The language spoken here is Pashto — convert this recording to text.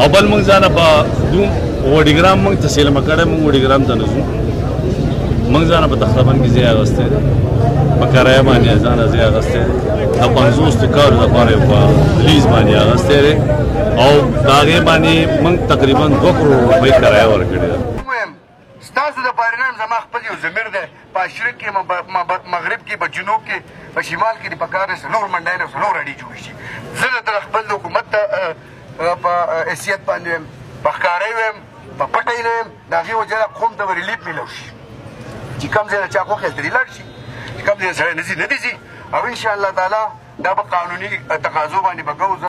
او بل موږ ځان په دوم وډیګرام موږ تسلیم کړه موږ وډیګرام ته نزو موږ ځان په تخربن کې ځای راستې په کرایه باندې ځان ځای راستې د پنځوس کارو لپاره په لیز باندې اغستې دی او د هغې باندې موږ تقریبا دوه کروړ روپۍ کرایه ورکړې ده ستاسو د پارینان زما خپل یو ضمیر دی په اشرق کې مغرب کې په جنوب کې په شمال کې په کار سره نور منډای نه نور اړي جوړ شي زه د خپل حکومت ته په حیثیت باندې بخکارې ویم په پټه یې نه یم د هغې وجه ده قوم ته به ریلیف میلاو شي چې کوم ځای نه چا خوښ یې ترې لاړ شي چې کوم ځای سړی نه ځي نه دې ځي او انشاءالله تعالی دا به قانوني تقاضو باندې به کوو